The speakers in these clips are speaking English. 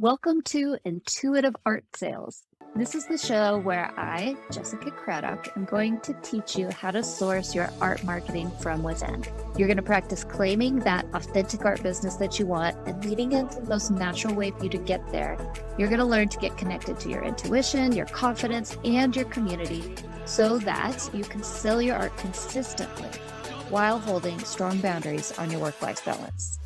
Welcome to Intuitive Art Sales. This is the show where I, Jessica Craddock, am going to teach you how to source your art marketing from within. You're going to practice claiming that authentic art business that you want and leading into the most natural way for you to get there. You're going to learn to get connected to your intuition, your confidence, and your community so that you can sell your art consistently while holding strong boundaries on your work life balance.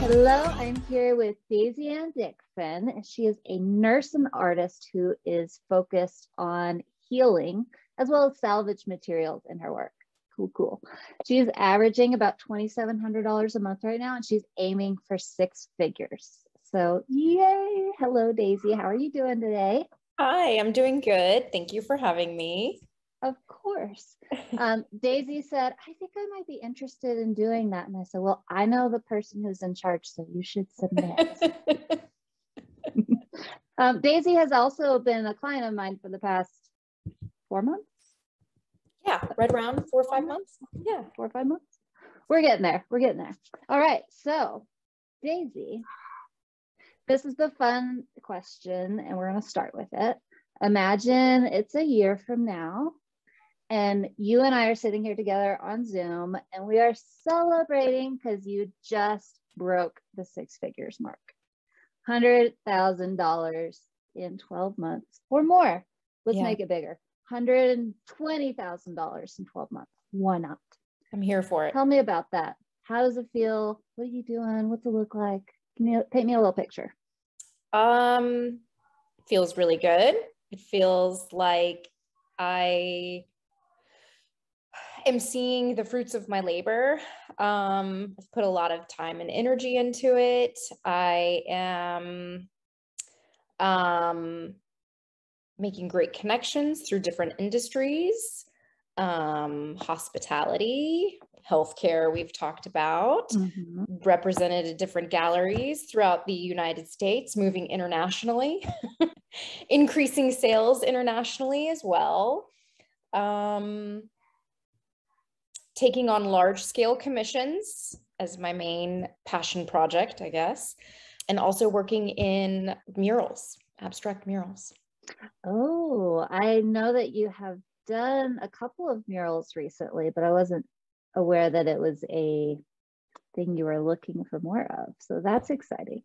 Hello, I'm here with Daisy-Anne Dickson. She is a nurse and artist who is focused on healing as well as salvage materials in her work. Cool, cool. She's averaging about $2,700 a month right now, and she's aiming for six figures. So, yay. Hello, Daisy. How are you doing today? Hi, I'm doing good. Thank you for having me. Of course. Um, Daisy said, I think I might be interested in doing that. And I said, Well, I know the person who's in charge, so you should submit. um, Daisy has also been a client of mine for the past four months. Yeah, right around four or five months. Yeah, four or five months. We're getting there. We're getting there. All right. So, Daisy, this is the fun question, and we're going to start with it. Imagine it's a year from now and you and I are sitting here together on Zoom and we are celebrating because you just broke the six figures mark $100,000 in 12 months or more. Let's yeah. make it bigger $120,000 in 12 months. Why not? I'm here for it. Tell me about that. How does it feel? What are you doing? What's it look like? Can you paint me a little picture? Um, feels really good. It feels like I am seeing the fruits of my labor. Um, I've put a lot of time and energy into it. I am um, making great connections through different industries, um, hospitality, healthcare, we've talked about, mm-hmm. represented at different galleries throughout the United States, moving internationally, increasing sales internationally as well. Um, taking on large scale commissions as my main passion project, I guess, and also working in murals, abstract murals. Oh, I know that you have done a couple of murals recently, but I wasn't aware that it was a thing you were looking for more of. So that's exciting.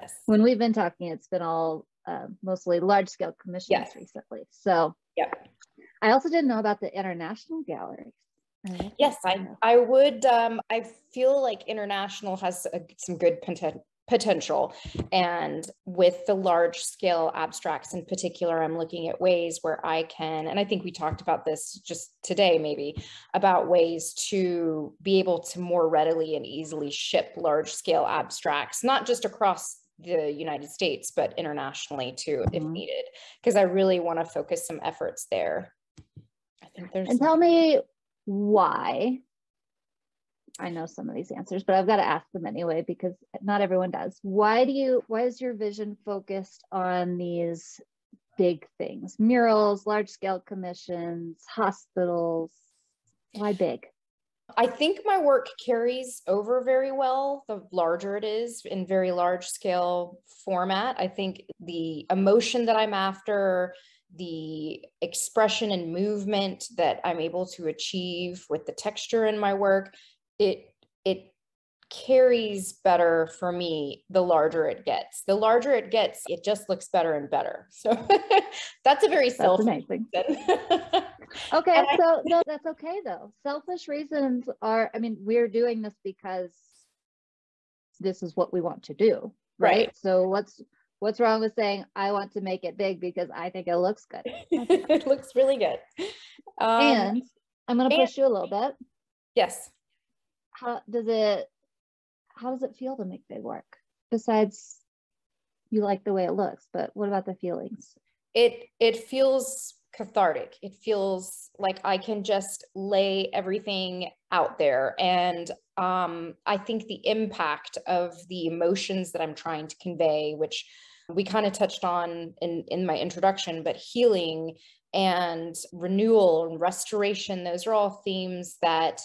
Yes. When we've been talking, it's been all uh, mostly large scale commissions yes. recently. So yeah. I also didn't know about the international galleries. Yes, I, I would. Um, I feel like international has a, some good poten- potential. And with the large scale abstracts in particular, I'm looking at ways where I can, and I think we talked about this just today, maybe about ways to be able to more readily and easily ship large scale abstracts, not just across the United States, but internationally too, mm-hmm. if needed, because I really want to focus some efforts there. I think there's. And tell me why I know some of these answers, but I've got to ask them anyway because not everyone does. Why do you why is your vision focused on these big things? Murals, large scale commissions, hospitals. Why big? I think my work carries over very well the larger it is in very large scale format. I think the emotion that I'm after, the expression and movement that I'm able to achieve with the texture in my work, it it carries better for me the larger it gets. The larger it gets, it just looks better and better. So that's a very selfish amazing. okay, so no, that's okay though. Selfish reasons are, I mean, we're doing this because this is what we want to do. Right. right. So what's what's wrong with saying I want to make it big because I think it looks good? it looks really good. Um, and I'm going to push you a little bit. Yes. How does it how does it feel to make big work? Besides you like the way it looks, but what about the feelings? It it feels cathartic. It feels like I can just lay everything out there. And um, I think the impact of the emotions that I'm trying to convey, which we kind of touched on in, in my introduction, but healing and renewal and restoration, those are all themes that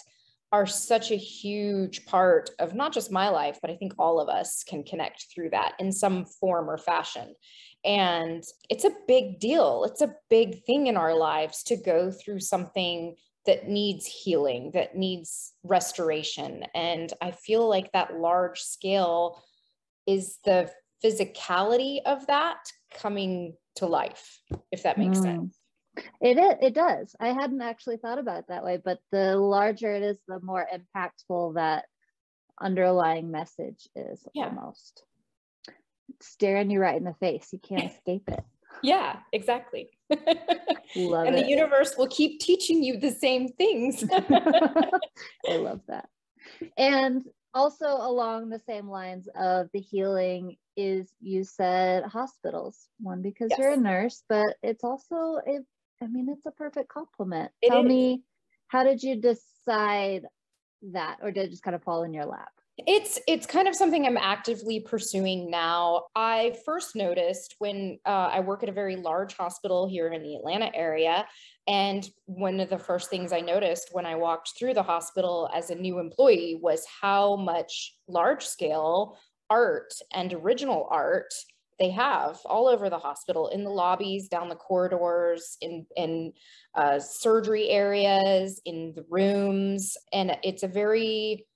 are such a huge part of not just my life, but I think all of us can connect through that in some form or fashion. And it's a big deal. It's a big thing in our lives to go through something that needs healing, that needs restoration. And I feel like that large scale is the physicality of that coming to life, if that makes mm. sense. It is, it does. I hadn't actually thought about it that way, but the larger it is, the more impactful that underlying message is yeah. almost. staring you right in the face. You can't escape it. Yeah, exactly. love and it. the universe will keep teaching you the same things. I love that. And also along the same lines of the healing is you said hospitals one because yes. you're a nurse but it's also a i mean it's a perfect compliment it tell is. me how did you decide that or did it just kind of fall in your lap it's it's kind of something i'm actively pursuing now i first noticed when uh, i work at a very large hospital here in the atlanta area and one of the first things i noticed when i walked through the hospital as a new employee was how much large scale art and original art they have all over the hospital in the lobbies down the corridors in in uh, surgery areas in the rooms and it's a very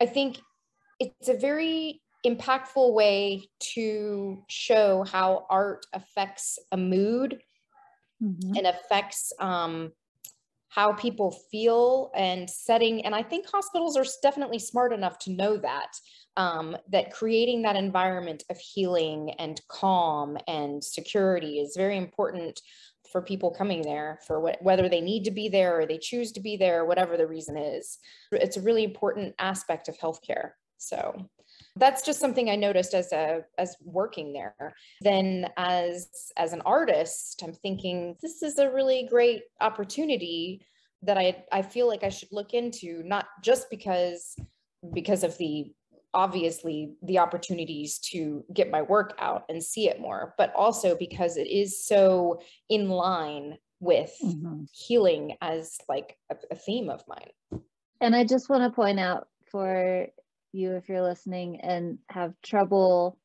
i think it's a very impactful way to show how art affects a mood mm-hmm. and affects um, how people feel and setting and i think hospitals are definitely smart enough to know that um, that creating that environment of healing and calm and security is very important for people coming there for what, whether they need to be there or they choose to be there whatever the reason is. It's a really important aspect of healthcare. So that's just something I noticed as a as working there. Then as as an artist, I'm thinking this is a really great opportunity that I I feel like I should look into, not just because because of the obviously the opportunities to get my work out and see it more, but also because it is so in line with mm-hmm. healing as like a, a theme of mine. And I just want to point out for you if you're listening and have trouble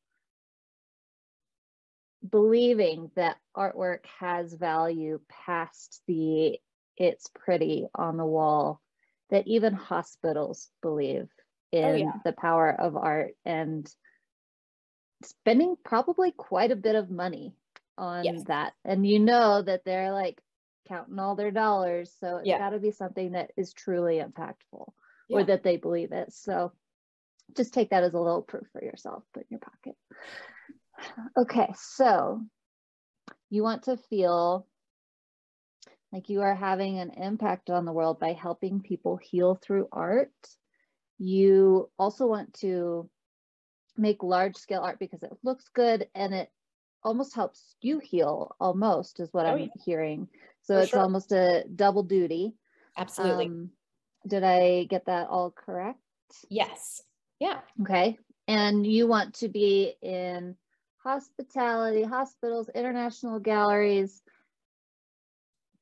believing that artwork has value past the it's pretty on the wall that even hospitals believe oh, in oh, yeah. the power of art and spending probably quite a bit of money on yes. that and you know that they're like counting all their dollars so it's yeah. got to be something that is truly impactful yeah. or that they believe it so just take that as a little proof for yourself, put in your pocket. Okay, so you want to feel like you are having an impact on the world by helping people heal through art. You also want to make large scale art because it looks good and it almost helps you heal almost is what oh, I'm yeah. hearing. So For it's sure. almost a double duty. Absolutely. Um, did I get that all correct? Yes. Yeah. Okay. And you want to be in hospitality, hospitals, international galleries.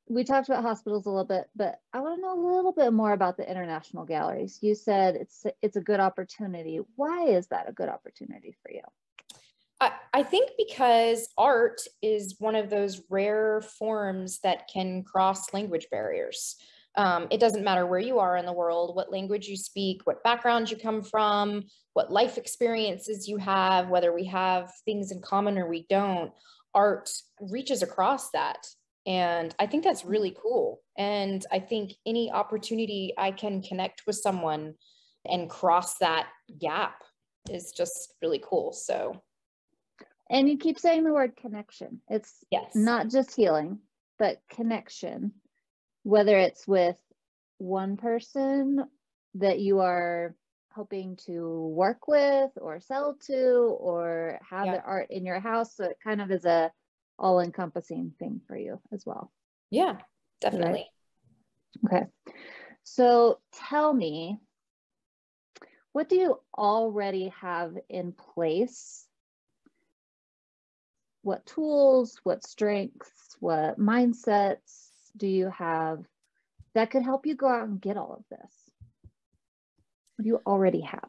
We talked about hospitals a little bit, but I want to know a little bit more about the international galleries. You said it's it's a good opportunity. Why is that a good opportunity for you? I, I think because art is one of those rare forms that can cross language barriers. Um, it doesn't matter where you are in the world, what language you speak, what background you come from, what life experiences you have, whether we have things in common or we don't. Art reaches across that. And I think that's really cool. And I think any opportunity I can connect with someone and cross that gap is just really cool. So, and you keep saying the word connection. It's yes. not just healing, but connection whether it's with one person that you are hoping to work with or sell to or have yeah. their art in your house. So it kind of is a all encompassing thing for you as well. Yeah definitely right? okay. So tell me what do you already have in place? What tools what strengths what mindsets do you have that could help you go out and get all of this? What do you already have?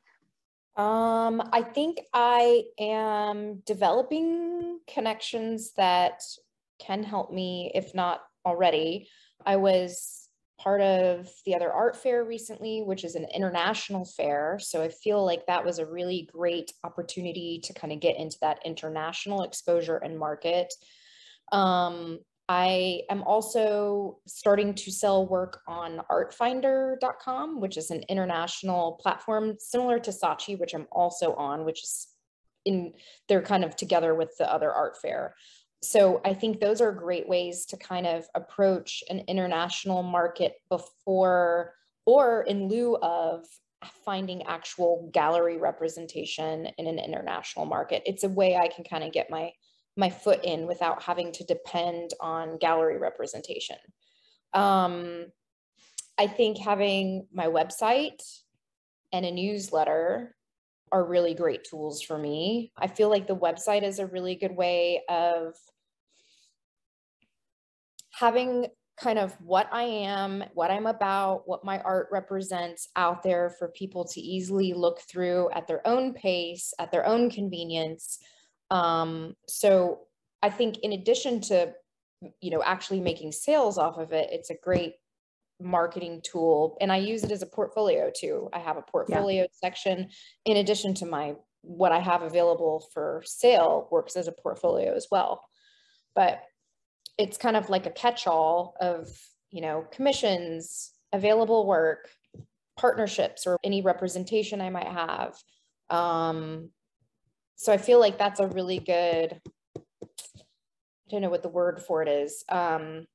Um, I think I am developing connections that can help me, if not already. I was part of the other art fair recently, which is an international fair. So I feel like that was a really great opportunity to kind of get into that international exposure and market. Um, I am also starting to sell work on artfinder.com, which is an international platform similar to Saatchi, which I'm also on, which is in, they're kind of together with the other art fair. So I think those are great ways to kind of approach an international market before or in lieu of finding actual gallery representation in an international market. It's a way I can kind of get my my foot in without having to depend on gallery representation. Um, I think having my website and a newsletter are really great tools for me. I feel like the website is a really good way of having kind of what I am, what I'm about, what my art represents out there for people to easily look through at their own pace, at their own convenience, um, so I think in addition to, you know, actually making sales off of it, it's a great marketing tool. And I use it as a portfolio too. I have a portfolio yeah. section in addition to my what I have available for sale works as a portfolio as well. But it's kind of like a catch-all of, you know, commissions, available work, partnerships, or any representation I might have. Um, so I feel like that's a really good, I don't know what the word for it is, um,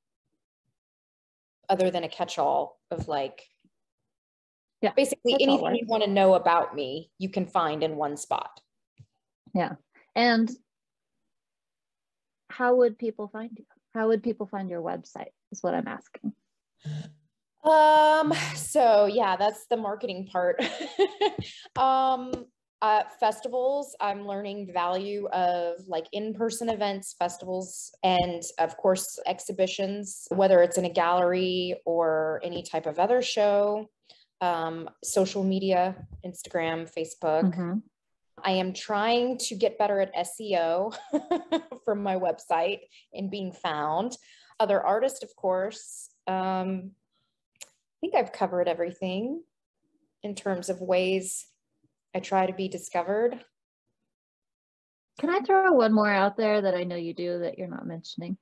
other than a catch-all of like, yeah, basically anything you want to know about me, you can find in one spot. Yeah. And how would people find you? How would people find your website is what I'm asking. Um, so yeah, that's the marketing part. um, uh, festivals, I'm learning the value of like in-person events, festivals, and of course exhibitions, whether it's in a gallery or any type of other show. Um, social media, Instagram, Facebook. Mm-hmm. I am trying to get better at SEO from my website and being found. Other artists, of course. Um, I think I've covered everything in terms of ways I try to be discovered. Can I throw one more out there that I know you do that you're not mentioning?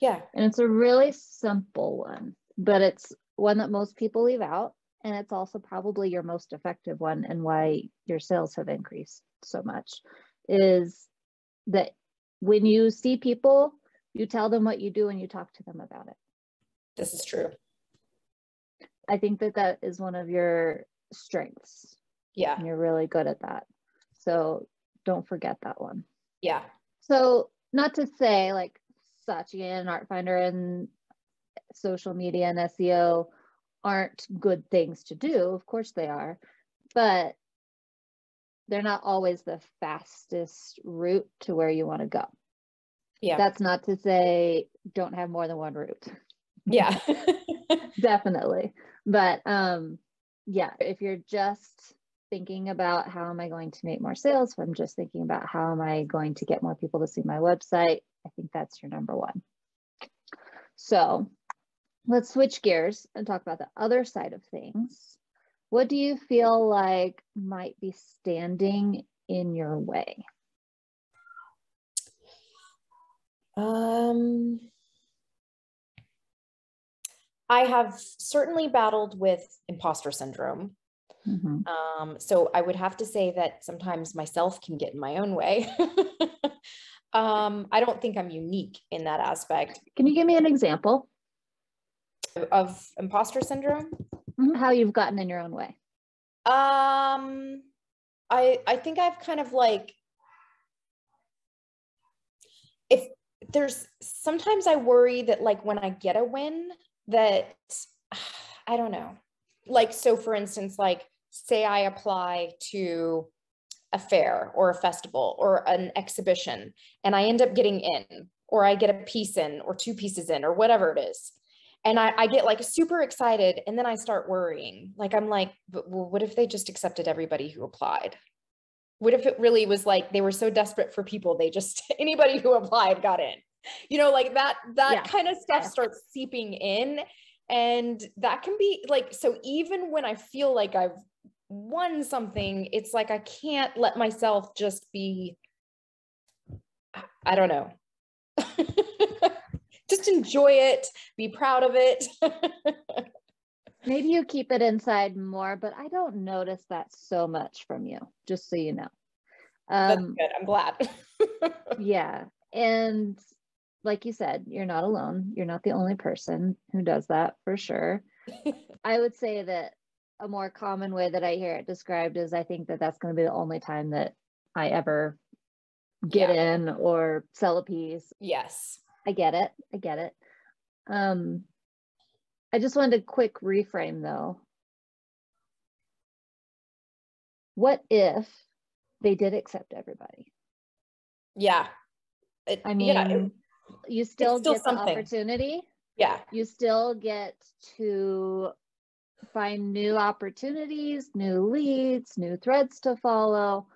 Yeah. And it's a really simple one, but it's one that most people leave out. And it's also probably your most effective one and why your sales have increased so much is that when you see people, you tell them what you do and you talk to them about it. This is true. I think that that is one of your strengths yeah. And you're really good at that. So don't forget that one. Yeah. So not to say like Saatchi and Artfinder and social media and SEO aren't good things to do. Of course they are. But they're not always the fastest route to where you want to go. Yeah. That's not to say don't have more than one route. Yeah. Definitely. But um yeah, if you're just thinking about how am I going to make more sales, I'm just thinking about how am I going to get more people to see my website, I think that's your number one. So let's switch gears and talk about the other side of things. What do you feel like might be standing in your way? Um, I have certainly battled with imposter syndrome. Mm-hmm. Um, so I would have to say that sometimes myself can get in my own way. um, I don't think I'm unique in that aspect. Can you give me an example of imposter syndrome? Mm-hmm. How you've gotten in your own way? Um, I I think I've kind of like if there's sometimes I worry that like when I get a win that I don't know like so for instance like say i apply to a fair or a festival or an exhibition and i end up getting in or i get a piece in or two pieces in or whatever it is and I, I get like super excited and then I start worrying. Like I'm like, but well, what if they just accepted everybody who applied? What if it really was like they were so desperate for people, they just anybody who applied got in? You know, like that that yeah. kind of stuff yeah. starts seeping in. And that can be like so even when I feel like I've won something, it's like I can't let myself just be I don't know. just enjoy it, be proud of it. Maybe you keep it inside more, but I don't notice that so much from you, just so you know. Um, That's good. I'm glad. yeah. And like you said, you're not alone. You're not the only person who does that for sure. I would say that a more common way that I hear it described is I think that that's going to be the only time that I ever get yeah. in or sell a piece. Yes. I get it. I get it. Um, I just wanted a quick reframe though. What if they did accept everybody? Yeah. It, I mean, yeah, it, you still, still get something. the opportunity. Yeah. You still get to find new opportunities, new leads, new threads to follow.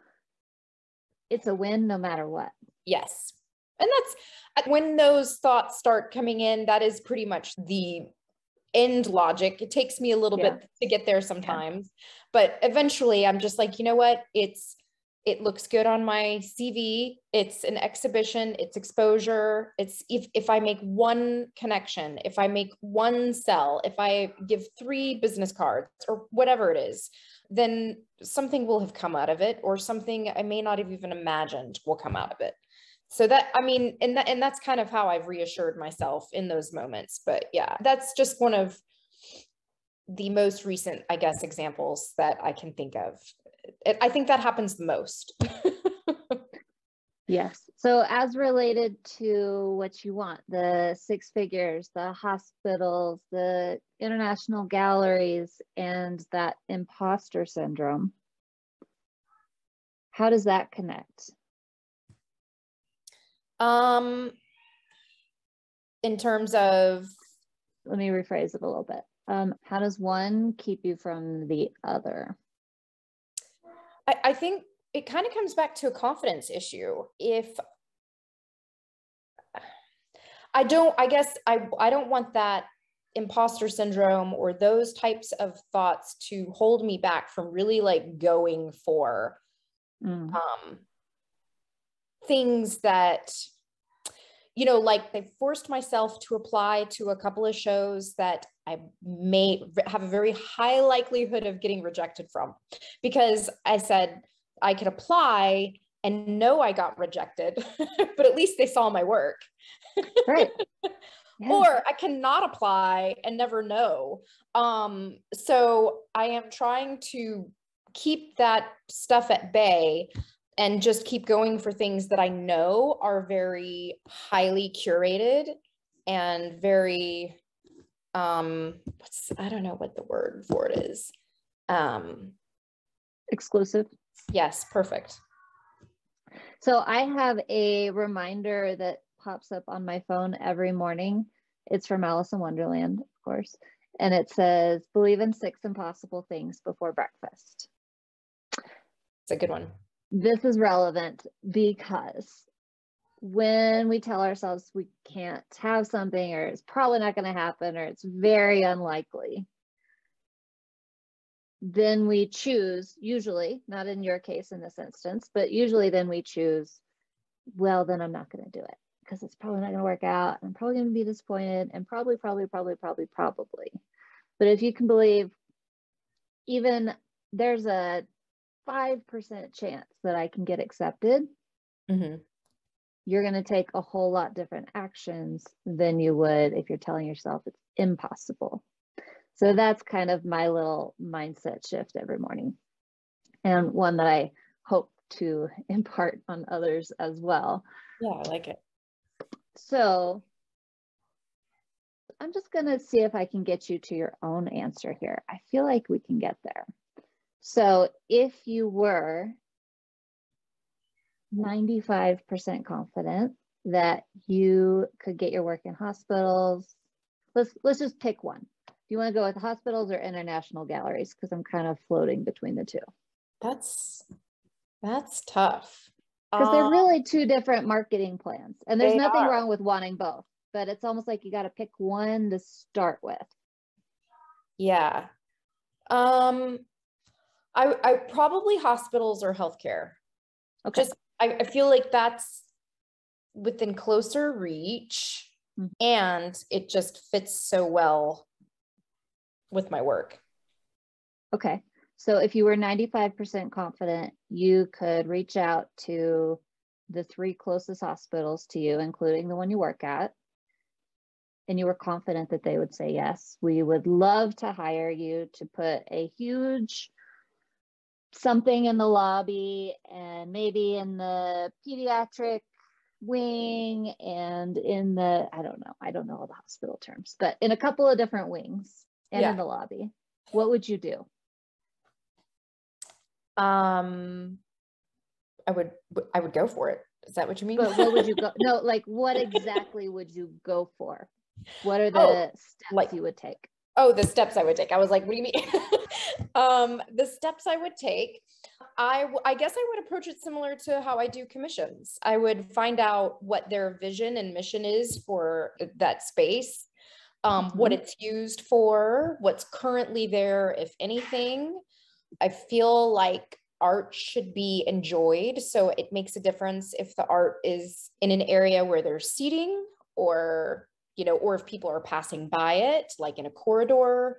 It's a win no matter what. Yes. And that's uh, when those thoughts start coming in, that is pretty much the end logic. It takes me a little yeah. bit to get there sometimes, yeah. but eventually I'm just like, you know what? It's it looks good on my CV. It's an exhibition, it's exposure. It's if if I make one connection, if I make one sell, if I give three business cards or whatever it is, then something will have come out of it or something I may not have even imagined will come out of it so that i mean and that and that's kind of how i've reassured myself in those moments but yeah that's just one of the most recent i guess examples that i can think of i think that happens the most yes so as related to what you want the six figures the hospitals the international galleries and that imposter syndrome how does that connect um, in terms of, let me rephrase it a little bit. Um, how does one keep you from the other? I, I think it kind of comes back to a confidence issue. If I don't, I guess I, I don't want that imposter syndrome or those types of thoughts to hold me back from really like going for mm. um, things that you know like they forced myself to apply to a couple of shows that i may have a very high likelihood of getting rejected from. Because i said i could apply and know i got rejected but at least they saw my work. Right. Yeah. or i cannot apply and never know. Um so i am trying to keep that stuff at bay and just keep going for things that I know are very highly curated and very um what's I don't know what the word for it is. Um exclusive. Yes, perfect. So I have a reminder that pops up on my phone every morning. It's from Alice in Wonderland, of course. And it says, believe in six impossible things before breakfast. It's a good one this is relevant because when we tell ourselves we can't have something or it's probably not going to happen or it's very unlikely, then we choose, usually, not in your case in this instance, but usually then we choose, well, then I'm not going to do it because it's probably not going to work out. I'm probably going to be disappointed and probably, probably, probably, probably, probably. But if you can believe, even there's a 5% chance that I can get accepted, mm-hmm. you're going to take a whole lot different actions than you would if you're telling yourself it's impossible. So that's kind of my little mindset shift every morning, and one that I hope to impart on others as well. Yeah, I like it. So I'm just going to see if I can get you to your own answer here. I feel like we can get there. So if you were 95% confident that you could get your work in hospitals, let's let's just pick one. Do you want to go with hospitals or international galleries? Because I'm kind of floating between the two. That's that's tough. Because they're really two different marketing plans. And there's nothing are. wrong with wanting both, but it's almost like you got to pick one to start with. Yeah. Um I I probably hospitals or healthcare. Okay. Just I, I feel like that's within closer reach mm-hmm. and it just fits so well with my work. Okay. So if you were 95% confident, you could reach out to the three closest hospitals to you, including the one you work at, and you were confident that they would say yes. We would love to hire you to put a huge something in the lobby and maybe in the pediatric wing and in the I don't know, I don't know all the hospital terms, but in a couple of different wings and yeah. in the lobby. What would you do? Um, I would I would go for it. Is that what you mean? But what would you go? No, like what exactly would you go for? What are the oh, steps like, you would take? Oh, the steps I would take. I was like, what do you mean? um, the steps I would take. I I guess I would approach it similar to how I do commissions. I would find out what their vision and mission is for that space, um, mm-hmm. what it's used for, what's currently there, if anything, I feel like art should be enjoyed. So it makes a difference if the art is in an area where there's seating or, you know, or if people are passing by it, like in a corridor.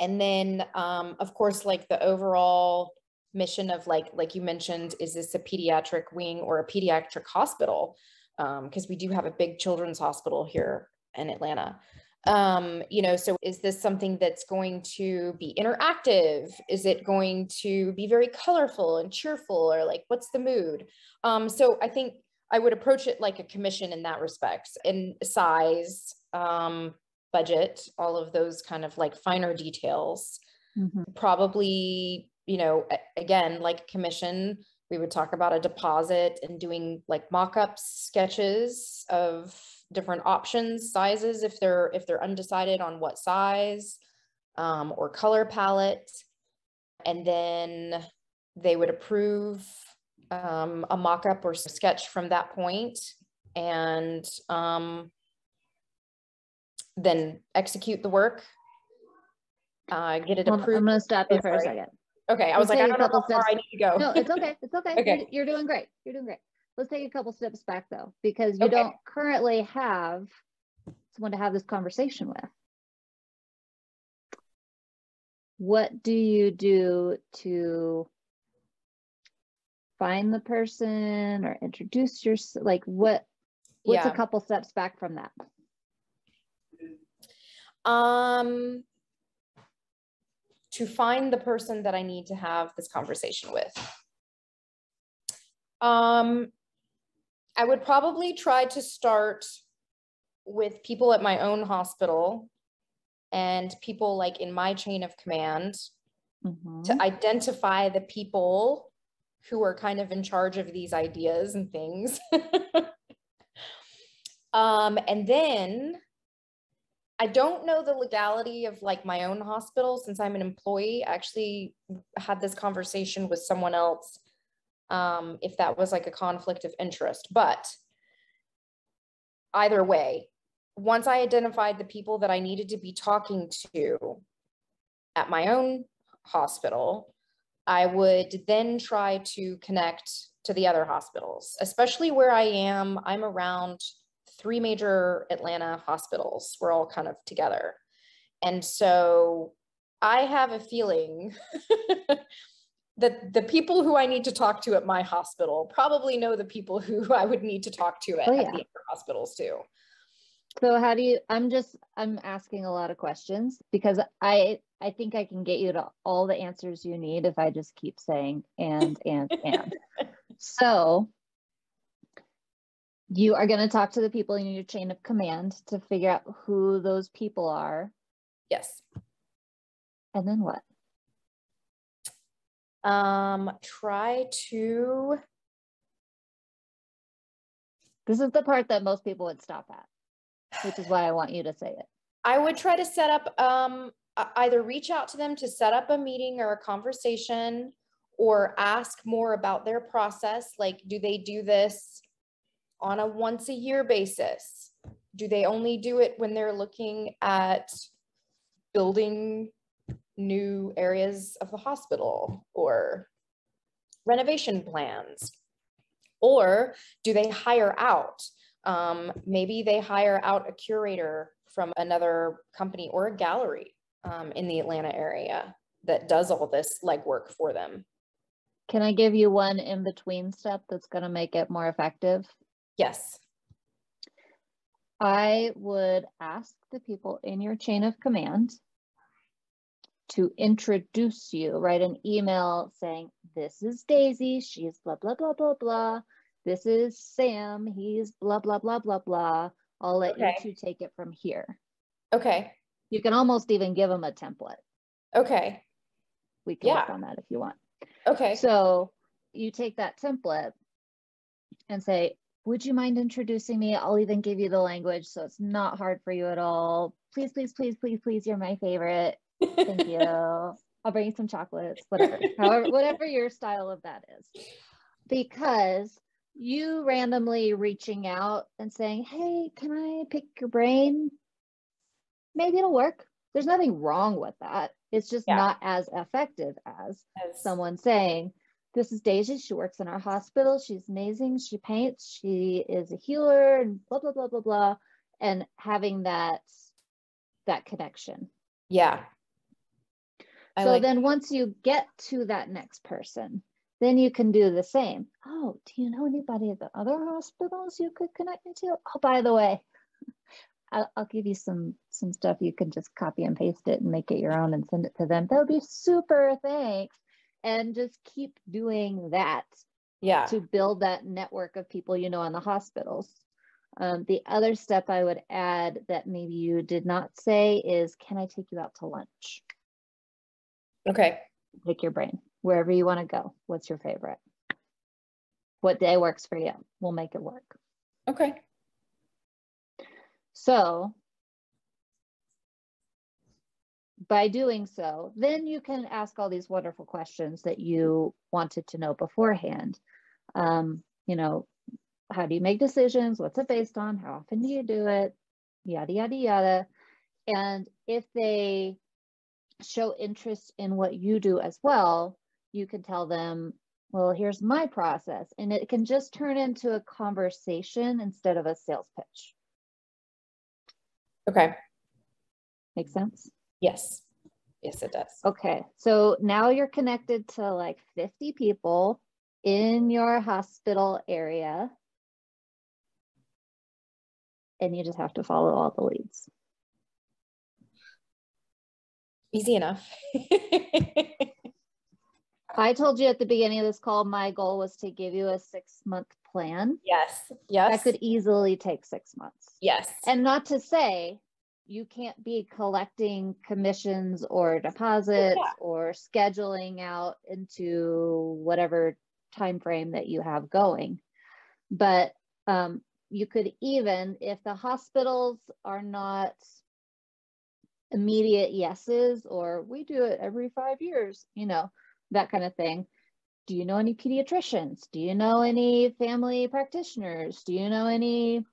And then, um, of course, like the overall mission of like, like you mentioned, is this a pediatric wing or a pediatric hospital? Because um, we do have a big children's hospital here in Atlanta um you know so is this something that's going to be interactive is it going to be very colorful and cheerful or like what's the mood um so i think i would approach it like a commission in that respect in size um budget all of those kind of like finer details mm-hmm. probably you know again like commission we would talk about a deposit and doing like mock-ups sketches of different options, sizes if they're if they're undecided on what size um, or color palette, and then they would approve um, a mock-up or sketch from that point, and um, then execute the work. Uh, get it approved. I'm going to stop you oh, for a second. Okay, I was like, I don't know how far I need to go. No, it's okay. It's okay. okay. You're doing great. You're doing great. Let's take a couple steps back though, because you okay. don't currently have someone to have this conversation with. What do you do to find the person or introduce yourself? Like what, what's yeah. a couple steps back from that? Um, to find the person that I need to have this conversation with. Um, I would probably try to start with people at my own hospital and people like in my chain of command mm-hmm. to identify the people who are kind of in charge of these ideas and things. um, and then I don't know the legality of like my own hospital since I'm an employee. I actually had this conversation with someone else um, if that was like a conflict of interest. But either way, once I identified the people that I needed to be talking to at my own hospital, I would then try to connect to the other hospitals, especially where I am. I'm around three major Atlanta hospitals. We're all kind of together. And so I have a feeling that the people who I need to talk to at my hospital probably know the people who I would need to talk to at, oh, yeah. at the other hospitals too. So how do you I'm just I'm asking a lot of questions because I I think I can get you to all the answers you need if I just keep saying and and and. So you are going to talk to the people in your chain of command to figure out who those people are. Yes. And then what? Um, try to. This is the part that most people would stop at, which is why I want you to say it. I would try to set up um, either reach out to them to set up a meeting or a conversation or ask more about their process. Like, do they do this on a once a year basis? Do they only do it when they're looking at building new areas of the hospital or renovation plans? Or do they hire out? Um, maybe they hire out a curator from another company or a gallery um, in the Atlanta area that does all this legwork for them. Can I give you one in between step that's going to make it more effective? Yes. I would ask the people in your chain of command to introduce you, write an email saying, This is Daisy, she's blah, blah, blah, blah, blah. This is Sam, he's blah, blah, blah, blah, blah. I'll let okay. you two take it from here. Okay. You can almost even give them a template. Okay. We can yeah. work on that if you want. Okay. So you take that template and say, would you mind introducing me? I'll even give you the language so it's not hard for you at all. Please, please, please, please, please, you're my favorite. Thank you. I'll bring you some chocolates, whatever, however, whatever your style of that is. Because you randomly reaching out and saying, Hey, can I pick your brain? Maybe it'll work. There's nothing wrong with that. It's just yeah. not as effective as, as someone saying, This is Daisy. She works in our hospital. She's amazing. She paints. She is a healer and blah, blah, blah, blah, blah. And having that that connection. Yeah. I so like then once you get to that next person, then you can do the same. Oh, do you know anybody at the other hospitals you could connect me to? Oh, by the way, I'll, I'll, give you some some stuff you can just copy and paste it and make it your own and send it to them. That would be super thanks. And just keep doing that. Yeah. To build that network of people you know in the hospitals. Um, the other step I would add that maybe you did not say is, can I take you out to lunch? Okay. Pick your brain wherever you want to go. What's your favorite? What day works for you? We'll make it work. Okay. So by doing so, then you can ask all these wonderful questions that you wanted to know beforehand. Um, you know, how do you make decisions? What's it based on? How often do you do it? Yada, yada, yada. And if they show interest in what you do as well, you can tell them, well, here's my process. And it can just turn into a conversation instead of a sales pitch. Okay. Make sense? Yes. Yes, it does. Okay. So now you're connected to like 50 people in your hospital area. And you just have to follow all the leads. Easy enough. I told you at the beginning of this call, my goal was to give you a six month plan. Yes. Yes. That could easily take six months. Yes. And not to say you can't be collecting commissions or deposits yeah. or scheduling out into whatever time frame that you have going. But um, you could even, if the hospitals are not immediate yeses or we do it every five years, you know, that kind of thing. Do you know any pediatricians? Do you know any family practitioners? Do you know any?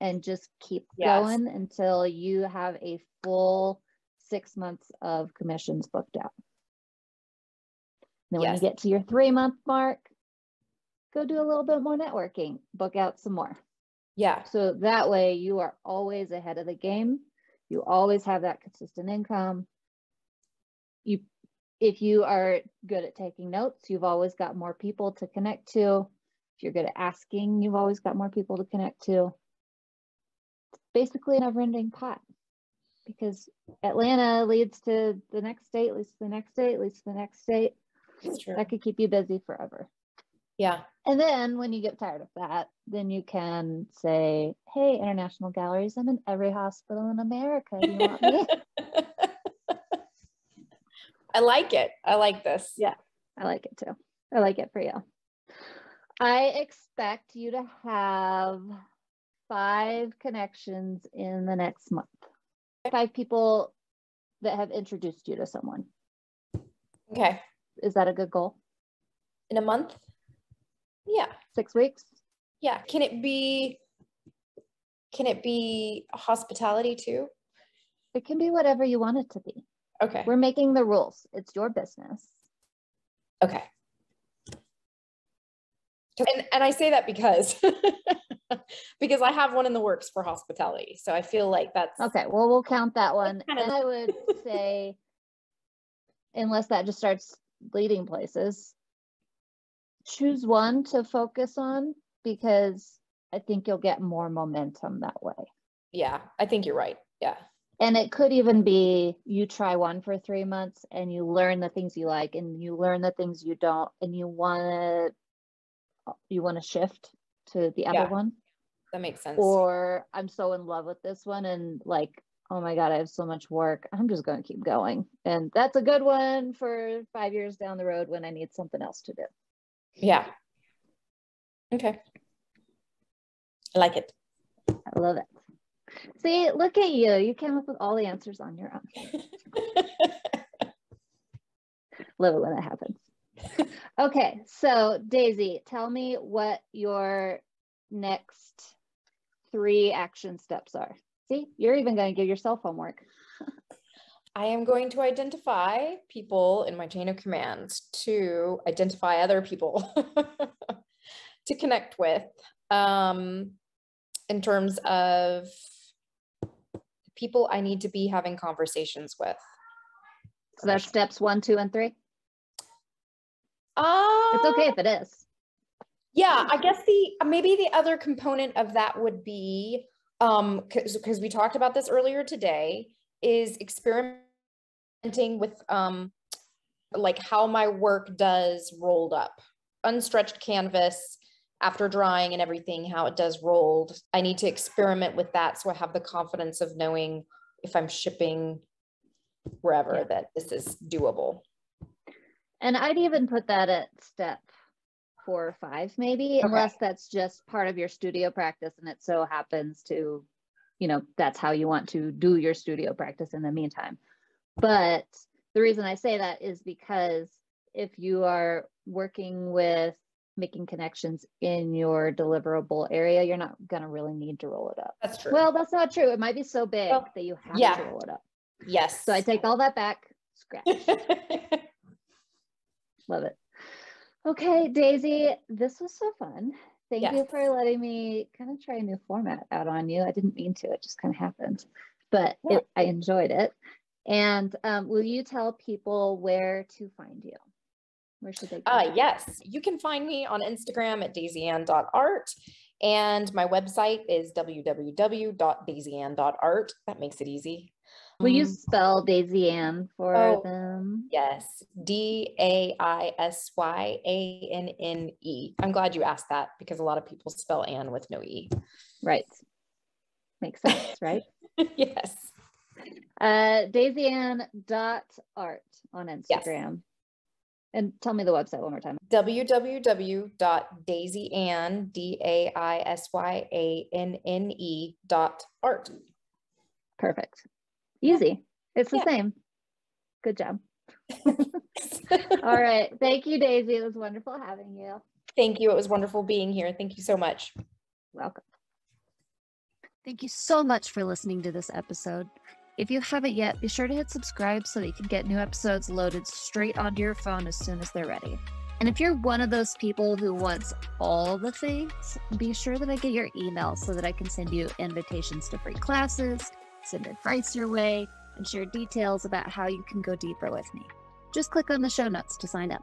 And just keep yes. going until you have a full six months of commissions booked out. Then yes. when you get to your three month mark, go do a little bit more networking, book out some more. Yeah. So that way you are always ahead of the game. You always have that consistent income. You if you are good at taking notes, you've always got more people to connect to. If you're good at asking, you've always got more people to connect to. It's basically a never ending pot because Atlanta leads to the next state, leads to the next state, leads to the next state. That could keep you busy forever. Yeah. And then when you get tired of that, then you can say, Hey, international galleries, I'm in every hospital in America. Do you want me? I like it. I like this. Yeah, I like it too. I like it for you. I expect you to have five connections in the next month. five people that have introduced you to someone. Okay. Is that a good goal? In a month? Yeah. Six weeks? Yeah. Can it be can it be hospitality too? It can be whatever you want it to be. Okay. We're making the rules. It's your business. Okay. And and I say that because because I have one in the works for hospitality. So I feel like that's okay. Well, we'll count that one. And I would say, unless that just starts leading places, choose one to focus on because I think you'll get more momentum that way. Yeah, I think you're right. Yeah. And it could even be you try one for three months and you learn the things you like and you learn the things you don't and you want to you want to shift to the other yeah, one. That makes sense. Or I'm so in love with this one and like, oh my God, I have so much work. I'm just going to keep going. And that's a good one for five years down the road when I need something else to do. Yeah. Okay. I like it. I love it. See, look at you. You came up with all the answers on your own. love it when that happens. Okay, so Daisy, tell me what your next three action steps are. See, you're even going to give yourself homework. I am going to identify people in my chain of command to identify other people to connect with um, in terms of people I need to be having conversations with. So that's steps one, two, and three? Uh, it's okay if it is. Yeah, I guess the maybe the other component of that would be um because we talked about this earlier today is experimenting with um like how my work does rolled up unstretched canvas after drying and everything how it does rolled i need to experiment with that so i have the confidence of knowing if i'm shipping wherever yeah. that this is doable and i'd even put that at step four or five maybe okay. unless that's just part of your studio practice and it so happens to you know that's how you want to do your studio practice in the meantime but the reason i say that is because if you are working with making connections in your deliverable area you're not going to really need to roll it up that's true well that's not true it might be so big well, that you have yeah. to roll it up yes so i take all that back scratch love it Okay, Daisy, this was so fun. Thank yes. you for letting me kind of try a new format out on you. I didn't mean to, it just kind of happened, but yeah. it, I enjoyed it. And um, will you tell people where to find you? Where should they go? Uh, yes, you can find me on Instagram at daisyanne.art. And my website is www.daisyanne.art. That makes it easy. Will you mm. spell Daisy Anne for oh, them? Yes, D A I S Y A N N E. I'm glad you asked that because a lot of people spell Ann with no E. Right. Makes sense, right? yes. Uh, dot art on Instagram. Yes. And tell me the website one more time. www.daisyanne, D-A-I-S-Y-A-N-N-E dot art. Perfect. Easy. It's the yeah. same. Good job. All right. Thank you, Daisy. It was wonderful having you. Thank you. It was wonderful being here. Thank you so much. Welcome. Thank you so much for listening to this episode. If you haven't yet, be sure to hit subscribe so that you can get new episodes loaded straight onto your phone as soon as they're ready. And if you're one of those people who wants all the things, be sure that I get your email so that I can send you invitations to free classes, send advice your way, and share details about how you can go deeper with me. Just click on the show notes to sign up.